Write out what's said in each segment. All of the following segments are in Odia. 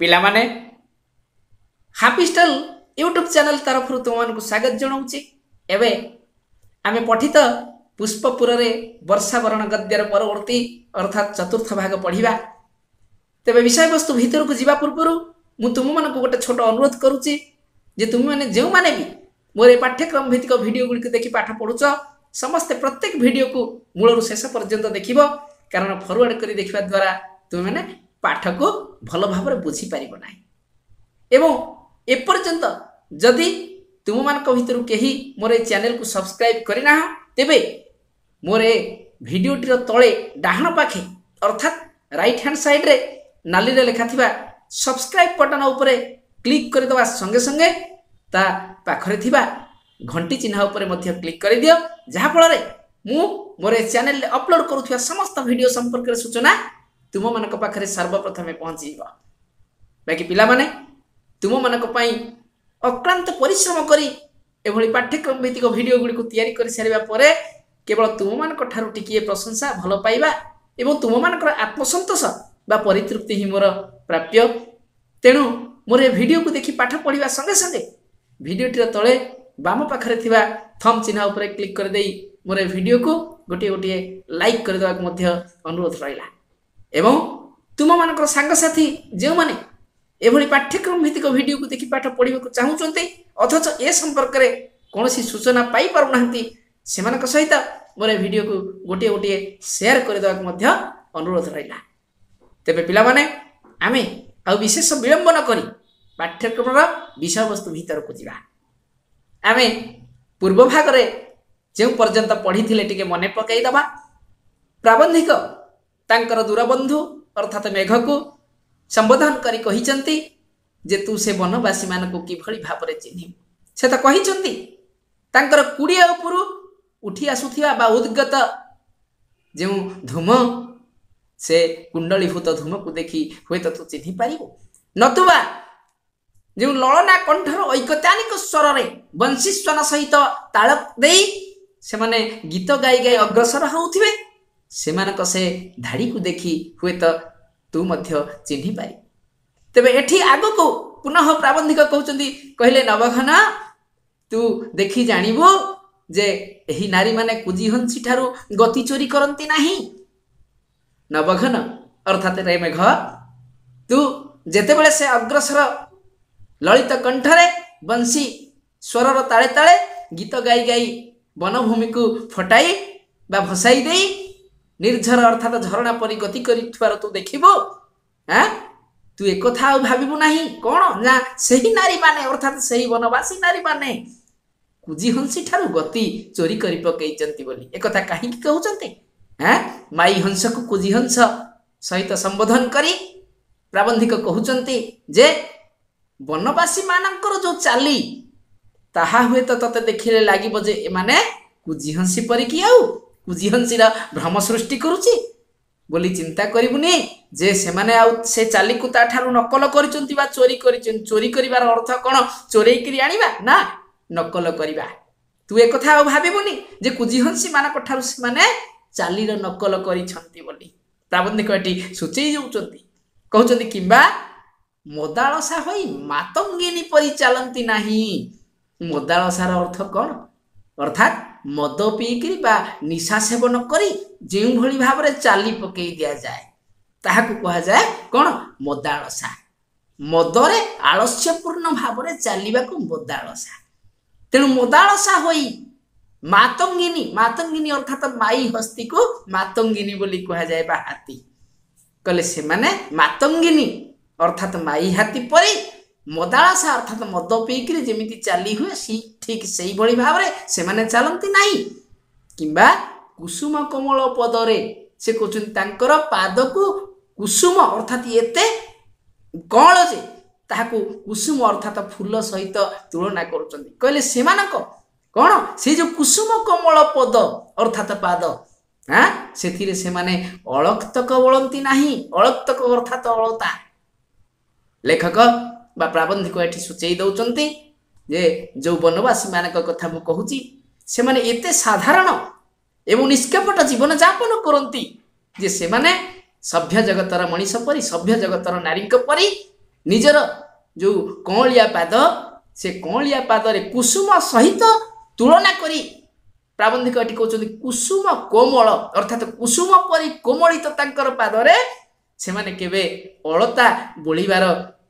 ପିଲାମାନେ ହାପି ଷ୍ଟଲ୍ ୟୁଟ୍ୟୁବ୍ ଚ୍ୟାନେଲ୍ ତରଫରୁ ତୁମମାନଙ୍କୁ ସ୍ୱାଗତ ଜଣାଉଛି। ଏବେ ଆମେ ପଠିତ ପୁଷ୍ପପୁରରେ ବର୍ଷାବରଣ ଗଦ୍ୟର ପରବର୍ତ୍ତୀ ଅର୍ଥାତ୍ ଚତୁର୍ଥ ଭାଗ ପଢ଼ିବା। ତେବେ ବିଷୟବସ୍ତୁ ଭିତରକୁ ଯିବା ପୂର୍ବରୁ ମୁଁ ତୁମମାନଙ୍କୁ ଗୋଟେ ଛୋଟ ଅନୁରୋଧ କରୁଛି ଯେ ତୁମେମାନେ ଯେଉଁମାନେ ବି ମୋର ଏ ପାଠ୍ୟକ୍ରମ ଭିତ୍ତିକ ଭିଡ଼ିଓ ଗୁଡ଼ିକୁ ଦେଖି ପାଠ ପଢ଼ୁଛ ସମସ୍ତେ ପ୍ରତ୍ୟେକ ଭିଡ଼ିଓକୁ ମୂଳରୁ ଶେଷ ପର୍ଯ୍ୟନ୍ତ ଦେଖିବ କାରଣ ଫରୱାର୍ଡ଼ କରି ଦେଖିବା ଦ୍ୱାରା ତୁମେମାନେ ପାଠକୁ ଭଲ ଭାବରେ ବୁଝିପାରିବ ନାହିଁ। ଏବଂ ଏପର୍ଯ୍ୟନ୍ତ ଯଦି ତୁମମାନଙ୍କ ଭିତରୁ କେହି ମୋର ଏ ଚ୍ୟାନେଲକୁ ସବସ୍କ୍ରାଇବ୍ କରିନାହ ତେବେ ମୋର ଏ ଭିଡ଼ିଓଟିର ତଳେ ଡାହାଣ ପାଖେ ଅର୍ଥାତ୍ ରାଇଟ୍ ହ୍ୟାଣ୍ଡ ସାଇଡ଼୍ରେ ନାଲିରେ ଲେଖାଥିବା ସବସ୍କ୍ରାଇବ୍ ବଟନ ଉପରେ କ୍ଲିକ୍ କରିଦେବା ସଙ୍ଗେ ସଙ୍ଗେ ତା ପାଖରେ ଥିବା ଘଣ୍ଟି ଚିହ୍ନ ଉପରେ ମଧ୍ୟ କ୍ଲିକ୍ କରିଦିଅ ଯାହାଫଳରେ ମୁଁ ମୋର ଏ ଚ୍ୟାନେଲରେ ଅପଲୋଡ଼ କରୁଥିବା ସମସ୍ତ ଭିଡ଼ିଓ ସମ୍ପର୍କରେ ସୂଚନା ତୁମମାନଙ୍କ ପାଖରେ ସର୍ବପ୍ରଥମେ ପହଞ୍ଚିଯିବ। ବାକି ପିଲାମାନେ ତୁମମାନଙ୍କ ପାଇଁ ଅକ୍ଳାନ୍ତ ପରିଶ୍ରମ କରି ଏଭଳି ପାଠ୍ୟକ୍ରମ ଭିତ୍ତିକ ଭିଡ଼ିଓ ଗୁଡ଼ିକୁ ତିଆରି କରିସାରିବା ପରେ କେବଳ ତୁମମାନଙ୍କ ଠାରୁ ଟିକିଏ ପ୍ରଶଂସା ଭଲ ପାଇବା ଏବଂ ତୁମମାନଙ୍କର ଆତ୍ମସନ୍ତୋଷ ବା ପରିତୃପ୍ତି ହିଁ ମୋର ପ୍ରାପ୍ୟ। ତେଣୁ ମୋର ଏ ଭିଡ଼ିଓକୁ ଦେଖି ପାଠ ପଢ଼ିବା ସଙ୍ଗେ ସଙ୍ଗେ ଭିଡ଼ିଓଟିର ତଳେ ବାମ ପାଖରେ ଥିବା ଥମ୍ ଚିହ୍ନ ଉପରେ କ୍ଲିକ୍ କରିଦେଇ ମୋର ଏ ଭିଡ଼ିଓକୁ ଗୋଟିଏ ଗୋଟିଏ ଲାଇକ୍ କରିଦେବାକୁ ମଧ୍ୟ ଅନୁରୋଧ ରହିଲା। ଏବଂ ତୁମମାନଙ୍କର ସାଙ୍ଗସାଥି ଯେଉଁମାନେ ଏଭଳି ପାଠ୍ୟକ୍ରମ ଭିତ୍ତିକ ଭିଡ଼ିଓକୁ ଦେଖି ପାଠ ପଢ଼ିବାକୁ ଚାହୁଁଛନ୍ତି ଅଥଚ ଏ ସମ୍ପର୍କରେ କୌଣସି ସୂଚନା ପାଇପାରୁନାହାନ୍ତି ସେମାନଙ୍କ ସହିତ ମୋର ଏ ଭିଡ଼ିଓକୁ ଗୋଟିଏ ଗୋଟିଏ ସେୟାର କରିଦେବାକୁ ମଧ୍ୟ ଅନୁରୋଧ ରହିଲା। ତେବେ ପିଲାମାନେ ଆମେ ଆଉ ବିଶେଷ ବିଳମ୍ବ ନ କରି ପାଠ୍ୟକ୍ରମର ବିଷୟବସ୍ତୁ ଭିତରକୁ ଯିବା। ଆମେ ପୂର୍ବ ଭାଗରେ ଯେଉଁ ପର୍ଯ୍ୟନ୍ତ ପଢ଼ିଥିଲେ ଟିକେ ମନେ ପକାଇଦେବା। ପ୍ରାବନ୍ଧିକ ତାଙ୍କର ଦୂରବନ୍ଧୁ ଅର୍ଥାତ୍ ମେଘକୁ ସମ୍ବୋଧନ କରି କହିଛନ୍ତି ଯେ ତୁ ସେ ବନବାସୀମାନଙ୍କୁ କିଭଳି ଭାବରେ ଚିହ୍ନିବୁ ସେ ତ କହିଛନ୍ତି ତାଙ୍କର କୁଡ଼ିଆ ଉପରୁ ଉଠି ଆସୁଥିବା ବା ଉଦ୍ଗତ ଯେଉଁ ଧୂମ ସେ କୁଣ୍ଡଳୀଭୂତ ଧୂମକୁ ଦେଖି ହୁଏତ ତୁ ଚିହ୍ନି ପାରିବୁ। ନତୁବା ଯେଉଁ ଲଳନା କଣ୍ଠର ଐକତାନିକ ସ୍ୱରରେ ବଂଶୀସ୍ୱନ ସହିତ ତାଳ ଦେଇ ସେମାନେ ଗୀତ ଗାଇ ଗାଇ ଅଗ୍ରସର ହେଉଥିବେ ସେମାନଙ୍କ ସେ ଧାଡ଼ିକୁ ଦେଖି ହୁଏତ ତୁ ମଧ୍ୟ ଚିହ୍ନି ପାରିବୁ ତେବେ ଏଠି ଆଗକୁ ପୁନଃ ପ୍ରାବନ୍ଧିକ କହୁଛନ୍ତି କହିଲେ ନବଘନ ତୁ ଦେଖି ଜାଣିବୁ ଯେ ଏହି ନାରୀମାନେ କୁଜିହଂସୀ ଠାରୁ ଗତି ଚୋରି କରନ୍ତି ନାହିଁ। ନବଘନ ଅର୍ଥାତ୍ ରେ ମେଘ ତୁ ଯେତେବେଳେ ସେ ଅଗ୍ରସର ଲଳିତ କଣ୍ଠରେ ବଂଶୀ ସ୍ୱରର ତାଳେ ତାଳେ ଗୀତ ଗାଇ ଗାଇ ବନଭୂମିକୁ ଫଟାଇ ବା ଭସାଇ ଦେଇ ନିର୍ଝର ଅର୍ଥାତ୍ ଝରଣା ପରି ଗତି କରିଥିବାର ତୁ ଦେଖିବୁ ଆଁ? ତୁ ଏକଥା ଆଉ ଭାବିବୁ ନାହିଁ। କ'ଣ? ନା ସେହି ନାରୀମାନେ ଅର୍ଥାତ୍ ସେହି ବନବାସୀ ନାରୀମାନେ କୁଜିହଂସୀ ଠାରୁ ଗତି ଚୋରି କରି ପକେଇଛନ୍ତି ବୋଲି। ଏକଥା କାହିଁକି କହୁଛନ୍ତି ଆଁ? ମାଇ ହଂସକୁ କୁଜିହଂସ ସହିତ ସମ୍ବୋଧନ କରି ପ୍ରାବନ୍ଧିକ କହୁଛନ୍ତି ଯେ ବନବାସୀମାନଙ୍କର ଯେଉଁ ଚାଲି ତାହା ହୁଏତ ତତେ ଦେଖିଲେ ଲାଗିବ ଯେ ଏମାନେ କୁଜିହଂସୀ ପରିକି ଆଉ କୁଜିହଂସୀର ଭ୍ରମ ସୃଷ୍ଟି କରୁଛି ବୋଲି ଚିନ୍ତା କରିବୁନି ଯେ ସେମାନେ ଆଉ ସେ ଚାଲିକୁ ତାଠାରୁ ନକଲ କରିଛନ୍ତି ବା ଚୋରି କରିଛନ୍ତି ଚୋରି କରିବାର ଅର୍ଥ କ'ଣ ଚୋରେଇକିରି ଆଣିବା ନା ନକଲ କରିବା ତୁ ଏକଥା ଆଉ ଭାବିବୁନି ଯେ କୁଜିହଂସୀମାନଙ୍କ ଠାରୁ ସେମାନେ ଚାଲିର ନକଲ କରିଛନ୍ତି ବୋଲି ପ୍ରାବନ୍ଧିକ ଏଠି ସୂଚେଇ ଦେଉଛନ୍ତି କହୁଛନ୍ତି କିମ୍ବା ମଦାଳସା ହୋଇ ମାତଙ୍ଗିନୀ ପରି ଚାଲନ୍ତି ନାହିଁ ମଦାଳସାର ଅର୍ଥ କ'ଣ ଅର୍ଥାତ୍ ମଦ ପିଇକିରି ବା ନିଶା ସେବନ କରି ଯେଉଁଭଳି ଭାବରେ ଚାଲି ପକେଇ ଦିଆଯାଏ ତାହାକୁ କୁହାଯାଏ କ'ଣ? ମଦାଳସା। ମଦରେ ଆଳସ୍ୟପୂର୍ଣ୍ଣ ଭାବରେ ଚାଲିବାକୁ ମଦାଳସା। ତେଣୁ ମଦାଳସା ହୋଇ ମାତଙ୍ଗିନୀ ମାତଙ୍ଗିନୀ ଅର୍ଥାତ୍ ମାଇ ହସ୍ତିକୁ ମାତଙ୍ଗିନୀ ବୋଲି କୁହାଯାଏ ବା ହାତୀ। କହିଲେ ସେମାନେ ମାତଙ୍ଗିନୀ ଅର୍ଥାତ୍ ମାଇ ହାତୀ ପରି ମଦାଳସା ଅର୍ଥାତ୍ ମଦ ପିଇକିରି ଯେମିତି ଚାଲି ହୁଏ ସେ ଠିକ୍ ସେଇଭଳି ଭାବରେ ସେମାନେ ଚାଲନ୍ତି ନାହିଁ। କିମ୍ବା କୁସୁମ କୋମଳ ପଦରେ ସେ କହୁଛନ୍ତି ତାଙ୍କର ପାଦକୁ କୁସୁମ ଅର୍ଥାତ୍ ଏତେ କଅଁଳ ଯେ ତାହାକୁ କୁସୁମ ଅର୍ଥାତ୍ ଫୁଲ ସହିତ ତୁଳନା କରୁଛନ୍ତି। କହିଲେ ସେମାନଙ୍କ କ'ଣ? ସେ ଯେଉଁ କୁସୁମ କୋମଳ ପଦ ଅର୍ଥାତ୍ ପାଦ ଆଁ? ସେଥିରେ ସେମାନେ ଅଳକ୍ତକ ବୋଳନ୍ତି ନାହିଁ। ଅଳକ୍ତକ ଅର୍ଥାତ୍ ଅଳତା। ଲେଖକ ବା ପ୍ରାବନ୍ଧିକ ଏଠି ସୂଚେଇ ଦେଉଛନ୍ତି ଯେ ଯେଉଁ ବନବାସୀମାନଙ୍କ କଥା ମୁଁ କହୁଛି ସେମାନେ ଏତେ ସାଧାରଣ ଏବଂ ନିଷ୍କପଟ ଜୀବନଯାପନ କରନ୍ତି ଯେ ସେମାନେ ସଭ୍ୟ ଜଗତର ମଣିଷ ପରି ସଭ୍ୟ ଜଗତର ନାରୀଙ୍କ ପରି ନିଜର ଯେଉଁ କଅଁଳିଆ ପାଦ ସେ କଅଁଳିଆ ପାଦରେ କୁସୁମ ସହିତ ତୁଳନା କରି ପ୍ରାବନ୍ଧିକ ଏଠି କହୁଛନ୍ତି କୁସୁମ କୋମଳ ଅର୍ଥାତ୍ କୁସୁମ ପରି କୋମଳିତ ତାଙ୍କର ପାଦରେ ସେମାନେ କେବେ ଅଳତା ବୋଳିବାର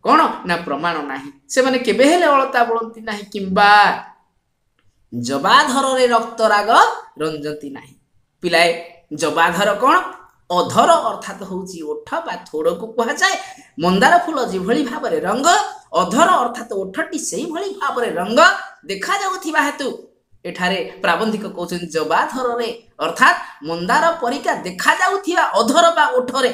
କ'ଣ? ନା ପ୍ରମାଣ ନାହିଁ। ସେମାନେ କେବେ ହେଲେ ଅଳତା ବୋଳନ୍ତି ନାହିଁ କିମ୍ବା ଜବାଧରରେ ରକ୍ତ ରାଗ ରଞ୍ଜନ୍ତି ନାହିଁ। ପିଲାଏ ଜବାଧର କ'ଣ? ଅଧର ଅର୍ଥାତ୍ ହେଉଛି ଓଠ ବା ଥୋଡ଼କୁ କୁହାଯାଏ। ମନ୍ଦାର ଫୁଲ ଯେଭଳି ଭାବରେ ରଙ୍ଗ ଅଧର ଅର୍ଥାତ୍ ଓଠଟି ସେଇଭଳି ଭାବରେ ରଙ୍ଗ ଦେଖାଯାଉଥିବା ହେତୁ ଏଠାରେ ପ୍ରାବନ୍ଧିକ କହୁଛନ୍ତି ଜବାଧରରେ ଅର୍ଥାତ୍ ମନ୍ଦାର ପରିକା ଦେଖାଯାଉଥିବା ଅଧର ବା ଓଠରେ।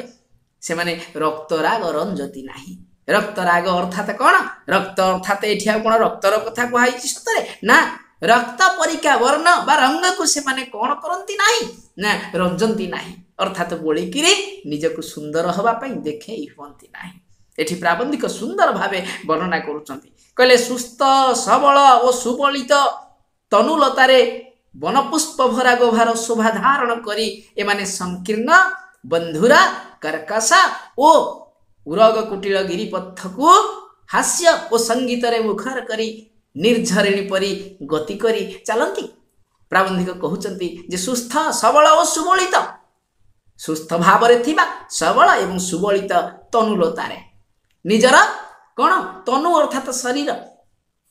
ସେମାନେ ରକ୍ତରାଗ ରଞ୍ଜତି ନାହିଁ। ରକ୍ତରାଗ ଅର୍ଥାତ୍ କ'ଣ? ରକ୍ତ ଅର୍ଥାତ୍ ଏଠି ଆଉ କ'ଣ ରକ୍ତର କଥା କୁହାଯାଇଛି ସତରେ? ନା ରକ୍ତ ପରିକା ବର୍ଣ୍ଣ ବା ରଙ୍ଗକୁ ସେମାନେ କ'ଣ କରନ୍ତି ନାହିଁ? ନା ରଞ୍ଜନ୍ତି ନାହିଁ। ଅର୍ଥାତ୍ ବୋଳିକିରି ନିଜକୁ ସୁନ୍ଦର ହେବା ପାଇଁ ଦେଖେଇ ହୁଅନ୍ତି ନାହିଁ। ଏଠି ପ୍ରାବନ୍ଧିକ ସୁନ୍ଦର ଭାବେ ବର୍ଣ୍ଣନା କରୁଛନ୍ତି। କହିଲେ ସୁସ୍ଥ ସବଳ ଓ ସୁବଳିତ ତନୁଲତାରେ ବନପୁଷ୍ପ ଭରା ଗୋଭାର ଶୋଭା ଧାରଣ କରି ଏମାନେ ସଂକୀର୍ଣ୍ଣ ବନ୍ଧୁରା କର୍କଶା ଓ ଉରଗ କୁଟିଳ ଗିରିପଥକୁ ହାସ୍ୟ ଓ ସଙ୍ଗୀତରେ ମୁଖର କରି ନିର୍ଝରିଣୀ ପରି ଗତି କରି ଚାଲନ୍ତି। ପ୍ରାବନ୍ଧିକ କହୁଛନ୍ତି ଯେ ସୁସ୍ଥ ସବଳ ଓ ସୁବଳିତ ସୁସ୍ଥ ଭାବରେ ଥିବା ସବଳ ଏବଂ ସୁବଳିତ ତନୁଲତାରେ। ନିଜର କ'ଣ? ତନୁ ଅର୍ଥାତ୍ ଶରୀର।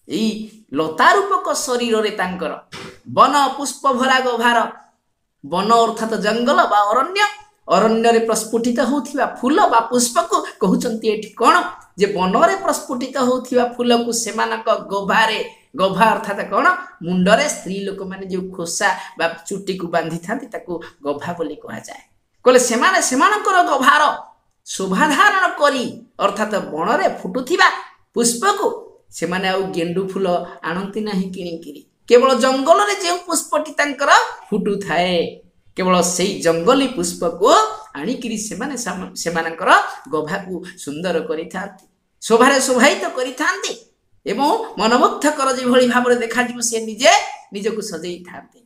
ଏଇ ଲତା ରୂପକ ଶରୀରରେ ତାଙ୍କର ବନ ପୁଷ୍ପ ଭରା। ଗଭାର ବନ ଅର୍ଥାତ୍ ଜଙ୍ଗଲ ବା ଅରଣ୍ୟ। ଅରଣ୍ୟରେ ପ୍ରସ୍ଫୁଟିତ ହେଉଥିବା ଫୁଲ ବା ପୁଷ୍ପକୁ କହୁଛନ୍ତି ଏଠି କ'ଣ? ଯେ ବନରେ ପ୍ରସ୍ଫୁଟିତ ହେଉଥିବା ଫୁଲକୁ ସେମାନଙ୍କ ଗଭାରେ ଗଭା ଅର୍ଥାତ୍ କ'ଣ? ମୁଣ୍ଡରେ ସ୍ତ୍ରୀ ଲୋକମାନେ ଯେଉଁ ଖୋସା ବା ଚୁଟିକୁ ବାନ୍ଧିଥାନ୍ତି ତାକୁ ଗଭା ବୋଲି କୁହାଯାଏ। କହିଲେ ସେମାନେ ସେମାନଙ୍କର ଗଭାର ଶୋଭାଧାରଣ କରି ଅର୍ଥାତ୍ ବଣରେ ଫୁଟୁଥିବା ପୁଷ୍ପକୁ ସେମାନେ ଆଉ ଗେଣ୍ଡୁ ଫୁଲ ଆଣନ୍ତି ନାହିଁ କିଣିକିରି। କେବଳ ଜଙ୍ଗଲରେ ଯେଉଁ ପୁଷ୍ପଟି ତାଙ୍କର ଫୁଟୁଥାଏ। କେବଳ ସେଇ ଜଙ୍ଗଲୀ ପୁଷ୍ପକୁ ଆଣିକିରି ସେମାନେ ସେମାନଙ୍କର ଗଭାକୁ ସୁନ୍ଦର କରିଥାନ୍ତି ଶୋଭାରେ ଶୋଭାୟିତ କରିଥାନ୍ତି ଏବଂ ମନମୁଗ୍ଧକର ଯେଭଳି ଭାବରେ ଦେଖାଯିବ ସେ ନିଜେ ନିଜକୁ ସଜେଇଥାନ୍ତି।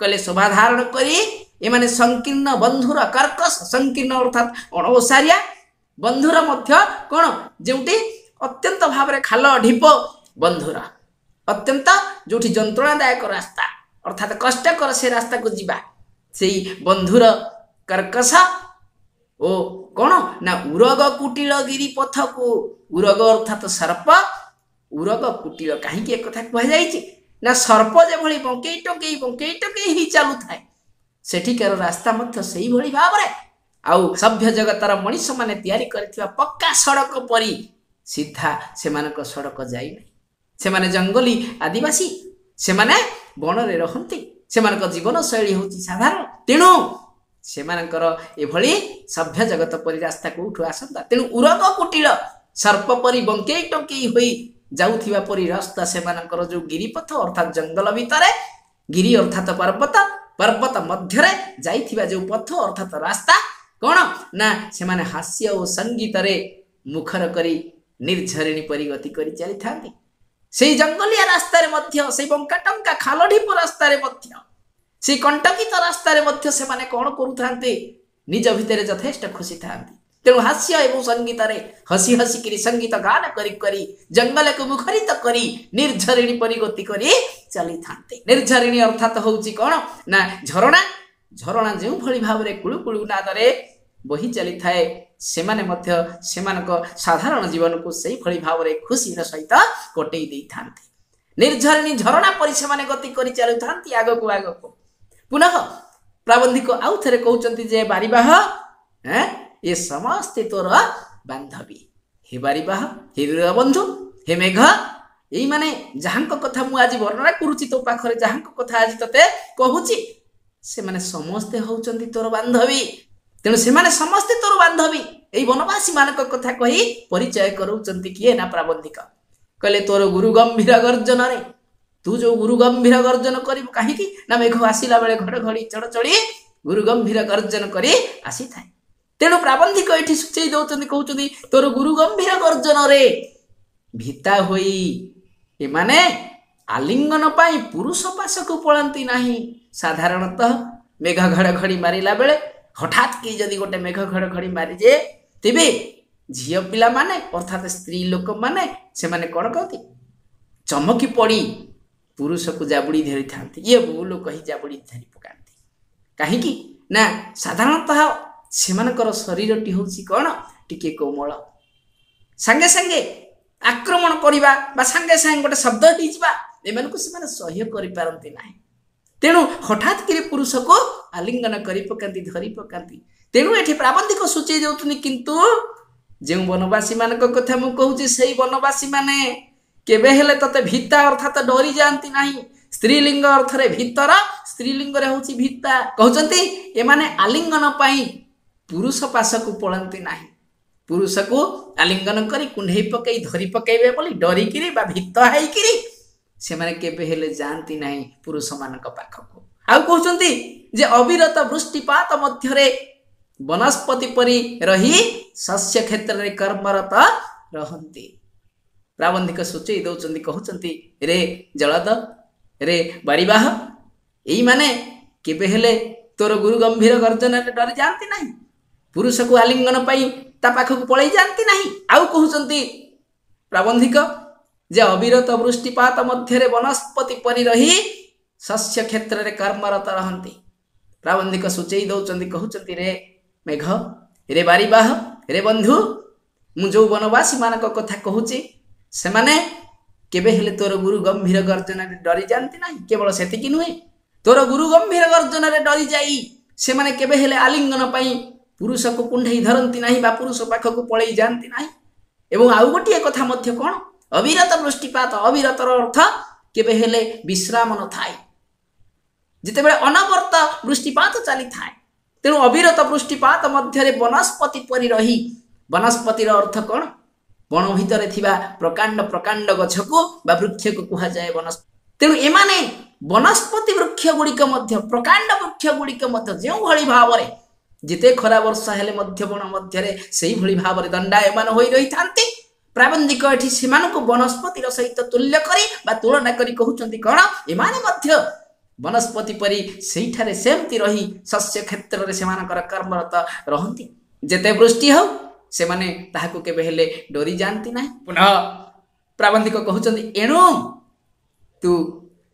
କହିଲେ ଶୋଭା ଧାରଣ କରି ଏମାନେ ସଂକୀର୍ଣ୍ଣ ବନ୍ଧୁର କର୍କଶ ସଂକୀର୍ଣ୍ଣ ଅର୍ଥାତ୍ ଅଣଓସାରିଆ ବନ୍ଧୁର ମଧ୍ୟ କ'ଣ? ଯେଉଁଠି ଅତ୍ୟନ୍ତ ଭାବରେ ଖାଲ ଢିପ ବନ୍ଧୁର ଅତ୍ୟନ୍ତ ଯେଉଁଠି ଯନ୍ତ୍ରଣାଦାୟକ ରାସ୍ତା ଅର୍ଥାତ୍ କଷ୍ଟକର ସେ ରାସ୍ତାକୁ ଯିବା ସେଇ ବନ୍ଧୁର କର୍କଶ ଓ କ'ଣ? ନା ଉରଗ କୁଟିଳ ଗିରି ପଥକୁ ଉରଗ ଅର୍ଥାତ୍ ସର୍ପ ଉରଗ କୁଟିଳ କାହିଁକି ଏକଥା କୁହାଯାଇଛି? ନା ସର୍ପ ଯେଭଳି ବଙ୍କେଇ ଟଙ୍କେଇ ବଙ୍କେଇ ଟଙ୍କେଇ ହେଇ ଚାଲୁଥାଏ ସେଠିକାର ରାସ୍ତା ମଧ୍ୟ ସେଇଭଳି ଭାବରେ। ଆଉ ସଭ୍ୟ ଜଗତର ମଣିଷମାନେ ତିଆରି କରିଥିବା ପକ୍କା ସଡ଼କ ପରି ସିଧା ସେମାନଙ୍କ ସଡ଼କ ଯାଇନାହିଁ। ସେମାନେ ଜଙ୍ଗଲୀ ଆଦିବାସୀ ସେମାନେ ବଣରେ ରହନ୍ତି। ସେମାନଙ୍କ ଜୀବନଶୈଳୀ ହେଉଛି ସାଧାରଣ। ତେଣୁ ସେମାନଙ୍କର ଏଭଳି ସଭ୍ୟ ଜଗତ ପରି ରାସ୍ତା କେଉଁଠୁ ଆସନ୍ତା? ତେଣୁ ଉରଗ କୁଟିଳ ସର୍ପ ପରି ବଙ୍କେଇ ଟଙ୍କେଇ ହୋଇ ଯାଉଥିବା ପରି ରାସ୍ତା ସେମାନଙ୍କର ଯେଉଁ ଗିରିପଥ ଅର୍ଥାତ୍ ଜଙ୍ଗଲ ଭିତରେ ଗିରି ଅର୍ଥାତ୍ ପର୍ବତ ପର୍ବତ ମଧ୍ୟରେ ଯାଇଥିବା ଯେଉଁ ପଥ ଅର୍ଥାତ୍ ରାସ୍ତା କ'ଣ? ନା ସେମାନେ ହାସ୍ୟ ଓ ସଙ୍ଗୀତରେ ମୁଖର କରି ନିର୍ଝରିଣୀ ପରି ଗତି କରି ଚାଲିଥାନ୍ତି। ସେଇ ଜଙ୍ଗଲିଆ ରାସ୍ତାରେ ମଧ୍ୟ ସେଇ ବଙ୍କା ଟଙ୍କା ଖାଲ ଢିପ ରାସ୍ତାରେ ମଧ୍ୟ ସେଇ କଣ୍ଟକିତ ରାସ୍ତାରେ ମଧ୍ୟ ସେମାନେ କ'ଣ କରୁଥାନ୍ତି? ନିଜ ଭିତରେ ଯଥେଷ୍ଟ ଖୁସି ଥାନ୍ତି ତେଣୁ ହାସ୍ୟ ଏବଂ ସଙ୍ଗୀତରେ ହସି ହସିକିରି ସଙ୍ଗୀତ ଗାନ କରି କରି ଜଙ୍ଗଲକୁ ମୁଖରିତ କରି ନିର୍ଝରିଣୀ ପରି ଗତି କରି ଚାଲିଥାନ୍ତି। ନିର୍ଝରିଣୀ ଅର୍ଥାତ୍ ହେଉଛି କ'ଣ? ନା ଝରଣା। ଝରଣା ଯେଉଁଭଳି ଭାବରେ କୁଳୁ କୁଳୁ ନାଦରେ ବହି ଚାଲିଥାଏ। ସେମାନେ ମଧ୍ୟ ସେମାନଙ୍କ ସାଧାରଣ ଜୀବନକୁ ସେଇଭଳି ଭାବରେ ଖୁସିର ସହିତ କଟେଇ ଦେଇଥାନ୍ତି। ନିର୍ଝରିଣୀ ଝରଣା ପରି ସେମାନେ ଗତି କରି ଚାଲୁଥାନ୍ତି ଆଗକୁ ଆଗକୁ। ପୁନଃ ପ୍ରାବନ୍ଧିକ ଆଉ ଥରେ କହୁଛନ୍ତି ଯେ ବାରିବାହ ଏ ସମସ୍ତେ ତୋର ବାନ୍ଧବୀ। ହେ ବାରିବାହ ହେ ବନ୍ଧୁ ହେ ମେଘ ଏଇମାନେ ଯାହାଙ୍କ କଥା ମୁଁ ଆଜି ବର୍ଣ୍ଣନା କରୁଛି ତୋ ପାଖରେ ଯାହାଙ୍କ କଥା ଆଜି ତତେ କହୁଛି ସେମାନେ ସମସ୍ତେ ହଉଛନ୍ତି ତୋର ବାନ୍ଧବୀ। ତେଣୁ ସେମାନେ ସମସ୍ତେ ତୋର ବାନ୍ଧବୀ। ଏଇ ବନବାସୀମାନଙ୍କ କଥା କହି ପରିଚୟ କରାଉଛନ୍ତି କିଏ ନା ପ୍ରାବନ୍ଧିକ। କହିଲେ ତୋର ଗୁରୁ ଗମ୍ଭୀର ଗର୍ଜନରେ ତୁ ଯୋଉ ଗୁରୁ ଗମ୍ଭୀର ଗର୍ଜନ କରିବୁ କାହିଁକି? ନା ମେଘ ଆସିଲା ବେଳେ ଘଡ଼ଘଡ଼ି ଚଡ଼ଚଡ଼ି ଗୁରୁ ଗମ୍ଭୀର ଗର୍ଜନ କରି ଆସିଥାଏ। ତେଣୁ ପ୍ରାବନ୍ଧିକ ଏଠି ସୂଚେଇ ଦଉଛନ୍ତି କହୁଛନ୍ତି ତୋର ଗୁରୁ ଗମ୍ଭୀର ଗର୍ଜନରେ ଭିତା ହୋଇ ଏମାନେ ଆଲିଙ୍ଗନ ପାଇଁ ପୁରୁଷ ପାଶକୁ ପଳାନ୍ତି ନାହିଁ। ସାଧାରଣତଃ ମେଘ ଘଡ଼ଘଡ଼ି ମାରିଲା ବେଳେ ହଠାତ୍ କି ଯଦି ଗୋଟେ ମେଘ ଘଡ଼ଘଡ଼ି ମାରିଯାଏ ତେବେ ଝିଅ ପିଲାମାନେ ଅର୍ଥାତ୍ ସ୍ତ୍ରୀ ଲୋକମାନେ ସେମାନେ କ'ଣ କହନ୍ତି ଚମକି ପଡ଼ି ପୁରୁଷକୁ ଜାବୁଡ଼ି ଧରିଥାନ୍ତି। ଇଏ ଭୁଲ କହି ଜାବୁଡ଼ି ଧରି ପକାନ୍ତି। କାହିଁକି? ନା ସାଧାରଣତଃ ସେମାନଙ୍କର ଶରୀରଟି ହେଉଛି କ'ଣ? ଟିକେ କୋମଳ। ସାଙ୍ଗେ ସାଙ୍ଗେ ଆକ୍ରମଣ କରିବା ବା ସାଙ୍ଗେ ସାଙ୍ଗେ ଗୋଟେ ଶବ୍ଦ ହେଇଯିବା ଏମାନଙ୍କୁ ସେମାନେ ସହ୍ୟ କରିପାରନ୍ତି ନାହିଁ। ତେଣୁ ହଠାତ୍ କରି ପୁରୁଷକୁ ଆଲିଙ୍ଗନ କରି ପକାନ୍ତି ଧରି ପକାନ୍ତି। ତେଣୁ ଏଠି ପ୍ରାବନ୍ଧିକ ସୂଚେଇ ଦେଉଛନ୍ତି କିନ୍ତୁ ଯେଉଁ ବନବାସୀମାନଙ୍କ କଥା ମୁଁ କହୁଛି ସେଇ ବନବାସୀମାନେ କେବେ ହେଲେ ତତେ ଭିତା ଅର୍ଥାତ୍ ଡରି ଯାଆନ୍ତି ନାହିଁ। ସ୍ତ୍ରୀଲିଙ୍ଗ ଅର୍ଥରେ ଭିତର ସ୍ତ୍ରୀଲିଙ୍ଗରେ ହେଉଛି ଭିତା। କହୁଛନ୍ତି ଏମାନେ ଆଲିଙ୍ଗନ ପାଇଁ ପୁରୁଷ ପାଶକୁ ପଳାନ୍ତି ନାହିଁ। ପୁରୁଷକୁ ଆଲିଙ୍ଗନ କରି କୁଣ୍ଢେଇ ପକେଇ ଧରି ପକେଇବେ ବୋଲି ଡରିକିରି ବା ଭିତ ହେଇକିରି ସେମାନେ କେବେ ହେଲେ ଯାଆନ୍ତି ନାହିଁ ପୁରୁଷମାନଙ୍କ ପାଖକୁ। ଆଉ କହୁଛନ୍ତି ଯେ ଅବିରତ ବୃଷ୍ଟିପାତ ମଧ୍ୟରେ ବନସ୍ପତି ପରି ରହି ଶସ୍ୟ କ୍ଷେତ୍ରରେ କର୍ମରତ ରହନ୍ତି। ପ୍ରାବନ୍ଧିକ ସୂଚେଇ ଦେଉଛନ୍ତି କହୁଛନ୍ତି ରେ ଜଳଦ ରେ ବାରିବାହ ଏଇମାନେ କେବେ ହେଲେ ତୋର ଗୁରୁ ଗମ୍ଭୀର ଗର୍ଜନରେ ଡରି ଯାଆନ୍ତି ନାହିଁ। ପୁରୁଷକୁ ଆଲିଙ୍ଗନ ପାଇଁ ତା ପାଖକୁ ପଳେଇ ଯାଆନ୍ତି ନାହିଁ। ଆଉ କହୁଛନ୍ତି ପ୍ରାବନ୍ଧିକ ଯେ ଅବିରତ ବୃଷ୍ଟିପାତ ମଧ୍ୟରେ ବନସ୍ପତି ପରି ରହି ଶସ୍ୟ କ୍ଷେତ୍ରରେ କର୍ମରତ ରହନ୍ତି। ପ୍ରାବନ୍ଧିକ ସୂଚେଇ ଦେଉଛନ୍ତି କହୁଛନ୍ତି ରେ ମେଘ ରେ ବାରିବାହ ରେ ବନ୍ଧୁ ମୁଁ ଯେଉଁ ବନବାସୀମାନଙ୍କ କଥା କହୁଛି ସେମାନେ କେବେ ହେଲେ ତୋର ଗୁରୁ ଗମ୍ଭୀର ଗର୍ଜନରେ ଡରି ଯାଆନ୍ତି ନାହିଁ? କେବଳ ସେତିକି ନୁହେଁ ତୋର ଗୁରୁ ଗମ୍ଭୀର ଗର୍ଜନରେ ଡରି ଯାଇ ସେମାନେ କେବେ ହେଲେ ଆଲିଙ୍ଗନ ପାଇଁ ପୁରୁଷକୁ କୁଣ୍ଢେଇ ଧରନ୍ତି ନାହିଁ ବା ପୁରୁଷ ପାଖକୁ ପଳେଇ ଯାଆନ୍ତି ନାହିଁ? ଏବଂ ଆଉ ଗୋଟିଏ କଥା ମଧ୍ୟ କ'ଣ? অবিরত বৃষ্টিপাত অবিরতর অর্থ কেবে হেলে বিশ্রাম নথায় যেতবে অনবর্ত বৃষ্টিপাত চালি থাকে তেমন অবিরত বৃষ্টিপাত মধ্যে বনস্পতি পরি রহি। বনস্পতির অর্থ কোণ? বন ভিতরে থিবা প্রকাণ্ড প্রকাণ্ড গছকু বা বৃক্ষকু কুহযায় বনস্পতি তেমন এমানে বনস্পতি বৃক্ষ গুড়িক মধ্য প্রকাণ্ড বৃক্ষ গুড়িক মধ্য যেভাবে ভাবরে যেতে খরা বর্ষা হলে মধ্য বন মধ্যে সেইভাবে ভাবরে দণ্ডায়মান হয়ে রই থাকে ପ୍ରାବନ୍ଧିକ ଏଠି ସେମାନଙ୍କୁ ବନସ୍ପତିର ସହିତ ତୁଲ୍ୟ କରି ବା ତୁଳନା କରି କହୁଛନ୍ତି କ'ଣ? ଏମାନେ ମଧ୍ୟ ବନସ୍ପତି ପରି ସେଇଠାରେ ସେମିତି ରହି ଶସ୍ୟ କ୍ଷେତ୍ରରେ ସେମାନଙ୍କର କର୍ମରତ ରହନ୍ତି। ଯେତେ ବୃଷ୍ଟି ହଉ ସେମାନେ ତାହାକୁ କେବେ ହେଲେ ଡରି ଯାଆନ୍ତି ନାହିଁ। ପୁନଃ ପ୍ରାବନ୍ଧିକ କହୁଛନ୍ତି ଏଣୁ ତୁ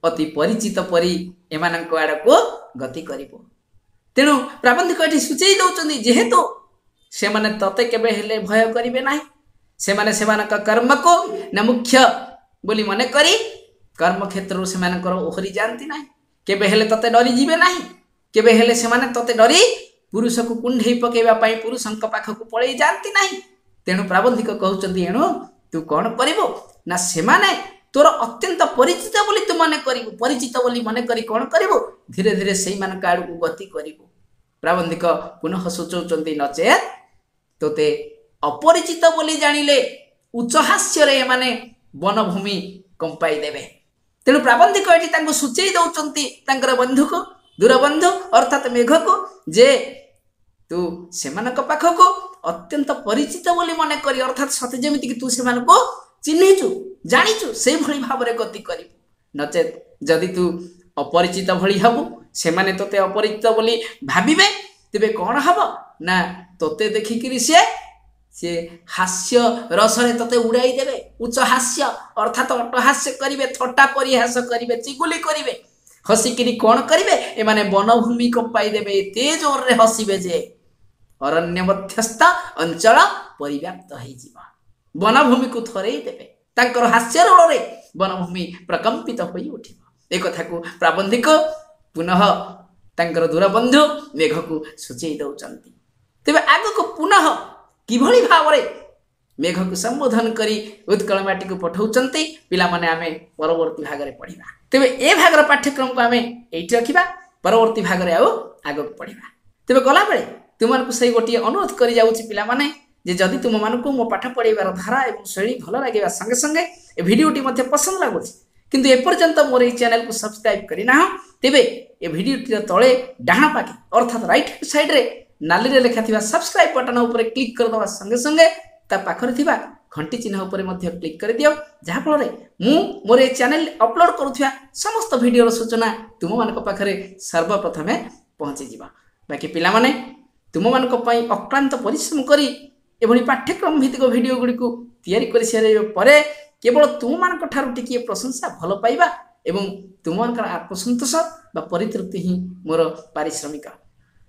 ଅତି ପରିଚିତ ପରି ଏମାନଙ୍କ ଆଡ଼କୁ ଗତି କରିବୁ। ତେଣୁ ପ୍ରାବନ୍ଧିକ ଏଠି ସୂଚେଇ ଦେଉଛନ୍ତି ଯେହେତୁ ସେମାନେ ତତେ କେବେ ହେଲେ ଭୟ କରିବେ ନାହିଁ। ସେମାନେ ସେମାନଙ୍କ କର୍ମକୁ ନା ମୁଖ୍ୟ ବୋଲି ମନେ କରି କର୍ମକ୍ଷେତ୍ରରୁ ସେମାନଙ୍କର ଓହରି ଯାଆନ୍ତି ନାହିଁ। କେବେ ହେଲେ ତତେ ଡରିଯିବେ ନାହିଁ। କେବେ ହେଲେ ସେମାନେ ତତେ ଡରି ପୁରୁଷକୁ କୁଣ୍ଢେଇ ପକାଇବା ପାଇଁ ପୁରୁଷଙ୍କ ପାଖକୁ ପଳେଇ ଯାଆନ୍ତି ନାହିଁ। ତେଣୁ ପ୍ରାବନ୍ଧିକ କହୁଛନ୍ତି ଏଣୁ ତୁ କ'ଣ କରିବୁ? ନା ସେମାନେ ତୋର ଅତ୍ୟନ୍ତ ପରିଚିତ ବୋଲି ତୁ ମନେ କରିବୁ ପରିଚିତ ବୋଲି ମନେ କରି କ'ଣ କରିବୁ? ଧୀରେ ଧୀରେ ସେଇମାନଙ୍କ ଆଡ଼କୁ ଗତି କରିବୁ। ପ୍ରାବନ୍ଧିକ ପୁନଃ ସୂଚାଉଛନ୍ତି ନଚେତ୍ ତୋତେ ଅପରିଚିତ ବୋଲି ଜାଣିଲେ ଉଚ୍ଚ ହାସ୍ୟରେ ଏମାନେ ବନଭୂମି କମ୍ପାଇ ଦେବେ ତେଣୁ ପ୍ରାବନ୍ଧିକ ଏଠି ତାଙ୍କୁ ସୂଚେଇ ଦେଉଛନ୍ତି ତାଙ୍କର ବନ୍ଧୁକୁ ଦୂରବନ୍ଧୁ ଅର୍ଥାତ୍ ମେଘକୁ ଯେ ତୁ ସେମାନଙ୍କ ପାଖକୁ ଅତ୍ୟନ୍ତ ପରିଚିତ ବୋଲି ମନେ କରି ଅର୍ଥାତ୍ ସତେ ଯେମିତିକି ତୁ ସେମାନଙ୍କୁ ଚିହ୍ନିଛୁ ଜାଣିଛୁ ସେଇଭଳି ଭାବରେ ଗତି କରିବୁ ନଚେତ୍ ଯଦି ତୁ ଅପରିଚିତ ଭଳି ହବୁ ସେମାନେ ତୋତେ ଅପରିଚିତ ବୋଲି ଭାବିବେ ତେବେ କ'ଣ ହବ ନା ତୋତେ ଦେଖିକିରି ସିଏ ସିଏ ହାସ୍ୟ ରସରେ ତୋତେ ଉଡ଼ାଇ ଦେବେ। ଉଚ୍ଚ ହାସ୍ୟ ଅର୍ଥାତ୍ ଅଟହାସ୍ୟ କରିବେ ଥଟ୍ଟା ପରିହାସ କରିବେ ଚିଗୁଲି କରିବେ। ହସିକିରି କ'ଣ କରିବେ? ଏମାନେ ବନଭୂମି କମ୍ପାଇ ଦେବେ ଏତେ ଜୋରରେ ହସିବେ ଯେ ଅରଣ୍ୟ ମଧ୍ୟସ୍ଥ ଅଞ୍ଚଳ ପରିବ୍ୟାପ୍ତ ହେଇଯିବ। ବନଭୂମିକୁ ଥରେଇ ଦେବେ। ତାଙ୍କର ହାସ୍ୟ ରୋଳରେ ବନଭୂମି ପ୍ରକମ୍ପିତ ହୋଇ ଉଠିବ। ଏ କଥାକୁ ପ୍ରାବନ୍ଧିକ ପୁନଃ ତାଙ୍କର ଦୂରବନ୍ଧୁ ମେଘକୁ ସୂଚେଇ ଦେଉଛନ୍ତି ତେବେ ଆଗକୁ ପୁନଃ କିଭଳି ଭାବରେ ମେଘକୁ ସମ୍ବୋଧନ କରି ଉତ୍କଳ ମାଟିକୁ ପଠାଉଛନ୍ତି ପିଲାମାନେ ଆମେ ପରବର୍ତ୍ତୀ ଭାଗରେ ପଢ଼ିବା। ତେବେ ଏ ଭାଗର ପାଠ୍ୟକ୍ରମକୁ ଆମେ ଏଇଠି ରଖିବା ପରବର୍ତ୍ତୀ ଭାଗରେ ଆଉ ଆଗକୁ ପଢ଼ିବା। ତେବେ ଗଲାବେଳେ ତୁମମାନଙ୍କୁ ସେଇ ଗୋଟିଏ ଅନୁରୋଧ କରି ଯାଉଛି ପିଲାମାନେ ଯେ ଯଦି ତୁମମାନଙ୍କୁ ମୋ ପାଠ ପଢ଼ାଇବାର ଧାରା ଏବଂ ଶୈଳୀ ଭଲ ଲାଗିବା ସଙ୍ଗେ ସଙ୍ଗେ ଏ ଭିଡ଼ିଓଟି ମଧ୍ୟ ପସନ୍ଦ ଲାଗୁଛି କିନ୍ତୁ ଏପର୍ଯ୍ୟନ୍ତ ମୋର ଏହି ଚ୍ୟାନେଲକୁ ସବସ୍କ୍ରାଇବ୍ କରିନାହଁ ତେବେ ଏ ଭିଡ଼ିଓଟିର ତଳେ ଡାହାଣ ପାଖେ ଅର୍ଥାତ୍ ରାଇଟ୍ ହ୍ୟାଣ୍ଡ ସାଇଡ଼୍ରେ ନାଲିରେ ଲେଖାଥିବା ସବସ୍କ୍ରାଇବ୍ ବଟନ ଉପରେ କ୍ଲିକ୍ କରିଦେବା ସଙ୍ଗେ ସଙ୍ଗେ ତା ପାଖରେ ଥିବା ଘଣ୍ଟି ଚିହ୍ନ ଉପରେ ମଧ୍ୟ କ୍ଲିକ୍ କରିଦିଅ ଯାହାଫଳରେ ମୁଁ ମୋର ଏ ଚ୍ୟାନେଲ ଅପଲୋଡ଼ କରୁଥିବା ସମସ୍ତ ଭିଡ଼ିଓର ସୂଚନା ତୁମମାନଙ୍କ ପାଖରେ ସର୍ବପ୍ରଥମେ ପହଞ୍ଚିଯିବ। ବାକି ପିଲାମାନେ ତୁମମାନଙ୍କ ପାଇଁ ଅକ୍ଳାନ୍ତ ପରିଶ୍ରମ କରି ଏଭଳି ପାଠ୍ୟକ୍ରମ ଭିତ୍ତିକ ଭିଡ଼ିଓ ଗୁଡ଼ିକୁ ତିଆରି କରିସାରିବା ପରେ କେବଳ ତୁମମାନଙ୍କ ଠାରୁ ଟିକିଏ ପ୍ରଶଂସା ଭଲ ପାଇବା ଏବଂ ତୁମମାନଙ୍କର ଆତ୍ମସନ୍ତୋଷ ବା ପରିତୃପ୍ତି ହିଁ ମୋର ପାରିଶ୍ରମିକ।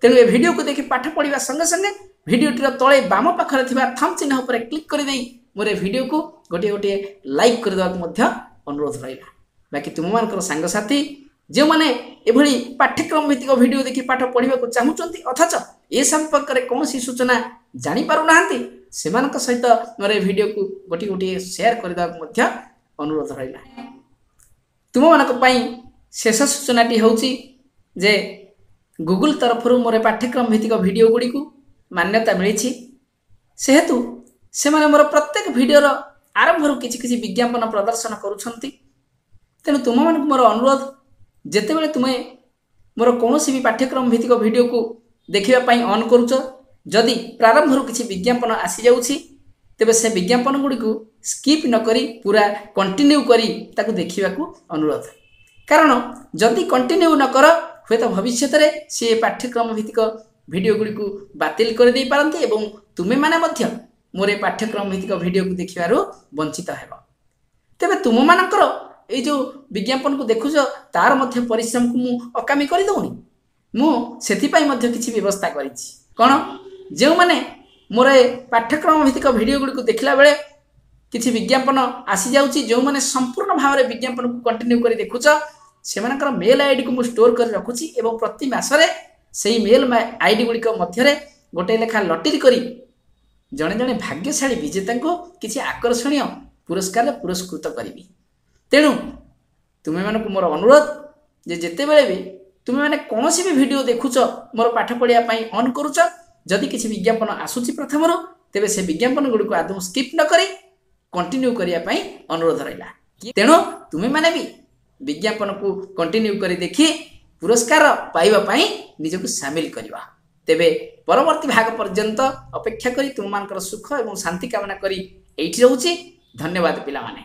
ତେଣୁ ଏ ଭିଡ଼ିଓକୁ ଦେଖି ପାଠ ପଢ଼ିବା ସଙ୍ଗେ ସଙ୍ଗେ ଭିଡ଼ିଓଟିର ତଳେ ବାମ ପାଖରେ ଥିବା ଥମ୍ ଚିହ୍ନ ଉପରେ କ୍ଲିକ୍ କରିଦେଇ ମୋର ଏ ଭିଡ଼ିଓକୁ ଗୋଟିଏ ଗୋଟିଏ ଲାଇକ୍ କରିଦେବାକୁ ମଧ୍ୟ ଅନୁରୋଧ ରହିଲା। ବାକି ତୁମମାନଙ୍କର ସାଙ୍ଗସାଥି ଯେଉଁମାନେ ଏଭଳି ପାଠ୍ୟକ୍ରମ ଭିତ୍ତିକ ଭିଡ଼ିଓ ଦେଖି ପାଠ ପଢ଼ିବାକୁ ଚାହୁଁଛନ୍ତି ଅଥଚ ଏ ସମ୍ପର୍କରେ କୌଣସି ସୂଚନା ଜାଣିପାରୁନାହାନ୍ତି ସେମାନଙ୍କ ସହିତ ମୋର ଏ ଭିଡ଼ିଓକୁ ଗୋଟିଏ ଗୋଟିଏ ସେୟାର କରିଦେବାକୁ ମଧ୍ୟ ଅନୁରୋଧ ରହିଲା। ତୁମମାନଙ୍କ ପାଇଁ ଶେଷ ସୂଚନାଟି ହେଉଛି ଯେ ଗୁଗୁଲ ତରଫରୁ ମୋର ପାଠ୍ୟକ୍ରମ ଭିତ୍ତିକ ଭିଡ଼ିଓ ଗୁଡ଼ିକୁ ମାନ୍ୟତା ମିଳିଛି। ସେହେତୁ ସେମାନେ ମୋର ପ୍ରତ୍ୟେକ ଭିଡ଼ିଓର ଆରମ୍ଭରୁ କିଛି କିଛି ବିଜ୍ଞାପନ ପ୍ରଦର୍ଶନ କରୁଛନ୍ତି। ତେଣୁ ତୁମମାନଙ୍କୁ ମୋର ଅନୁରୋଧ ଯେତେବେଳେ ତୁମେ ମୋର କୌଣସି ବି ପାଠ୍ୟକ୍ରମ ଭିତ୍ତିକ ଭିଡ଼ିଓକୁ ଦେଖିବା ପାଇଁ ଅନ୍ କରୁଛ ଯଦି ପ୍ରାରମ୍ଭରୁ କିଛି ବିଜ୍ଞାପନ ଆସିଯାଉଛି ତେବେ ସେ ବିଜ୍ଞାପନ ଗୁଡ଼ିକୁ ସ୍କିପ୍ ନକରି ପୁରା କଣ୍ଟିନ୍ୟୁ କରି ତାକୁ ଦେଖିବାକୁ ଅନୁରୋଧ। କାରଣ ଯଦି କଣ୍ଟିନ୍ୟୁ ନ କର ହୁଏତ ଭବିଷ୍ୟତରେ ସେ ପାଠ୍ୟକ୍ରମ ଭିତ୍ତିକ ଭିଡ଼ିଓ ଗୁଡ଼ିକୁ ବାତିଲ କରିଦେଇପାରନ୍ତି ଏବଂ ତୁମେମାନେ ମଧ୍ୟ ମୋର ଏ ପାଠ୍ୟକ୍ରମ ଭିତ୍ତିକ ଭିଡ଼ିଓକୁ ଦେଖିବାରୁ ବଞ୍ଚିତ ହେବ। ତେବେ ତୁମମାନଙ୍କର ଏଇ ଯେଉଁ ବିଜ୍ଞାପନକୁ ଦେଖୁଛ ତାର ମଧ୍ୟ ପରିଶ୍ରମକୁ ମୁଁ ଅକାମୀ କରିଦେଉନି। ମୁଁ ସେଥିପାଇଁ ମଧ୍ୟ କିଛି ବ୍ୟବସ୍ଥା କରିଛି। କ'ଣ? ଯେଉଁମାନେ ମୋର ଏ ପାଠ୍ୟକ୍ରମ ଭିତ୍ତିକ ଭିଡ଼ିଓ ଗୁଡ଼ିକୁ ଦେଖିଲା ବେଳେ କିଛି ବିଜ୍ଞାପନ ଆସିଯାଉଛି ଯେଉଁମାନେ ସମ୍ପୂର୍ଣ୍ଣ ଭାବରେ ବିଜ୍ଞାପନକୁ କଣ୍ଟିନ୍ୟୁ କରି ଦେଖୁଛ ସେମାନଙ୍କର ମେଲ୍ ଆଇଡ଼ିକୁ ମୁଁ ଷ୍ଟୋର କରି ରଖୁଛି ଏବଂ ପ୍ରତି ମାସରେ ସେଇ ମେଲ୍ ଆଇ ଡି ଗୁଡ଼ିକ ମଧ୍ୟରେ ଗୋଟିଏ ଲେଖା ଲଟେରୀ କରି ଜଣେ ଜଣେ ଭାଗ୍ୟଶାଳୀ ବିଜେତାଙ୍କୁ କିଛି ଆକର୍ଷଣୀୟ ପୁରସ୍କାରରେ ପୁରସ୍କୃତ କରିବି। ତେଣୁ ତୁମେମାନଙ୍କୁ ମୋର ଅନୁରୋଧ ଯେ ଯେତେବେଳେ ବି ତୁମେମାନେ କୌଣସି ବି ଭିଡ଼ିଓ ଦେଖୁଛ ମୋର ପାଠ ପଢ଼ିବା ପାଇଁ ଅନ୍ କରୁଛ ଯଦି କିଛି ବିଜ୍ଞାପନ ଆସୁଛି ପ୍ରଥମରୁ ତେବେ ସେ ବିଜ୍ଞାପନ ଗୁଡ଼ିକୁ ଆଦୌ ସ୍କିପ୍ ନ କରି କଣ୍ଟିନ୍ୟୁ କରିବା ପାଇଁ ଅନୁରୋଧ ରହିଲା। ତେଣୁ ତୁମେମାନେ ବି ବିଜ୍ଞାପନକୁ କଣ୍ଟିନ୍ୟୁ କରି ଦେଖି ପୁରସ୍କାର ପାଇବା ପାଇଁ ନିଜକୁ ସାମିଲ କରିବା। ତେବେ ପରବର୍ତ୍ତୀ ଭାଗ ପର୍ଯ୍ୟନ୍ତ ଅପେକ୍ଷା କରି ତୁମମାନଙ୍କର ସୁଖ ଏବଂ ଶାନ୍ତି କାମନା କରି ଏଇଠି ରହୁଛି। ଧନ୍ୟବାଦ ପିଲାମାନେ।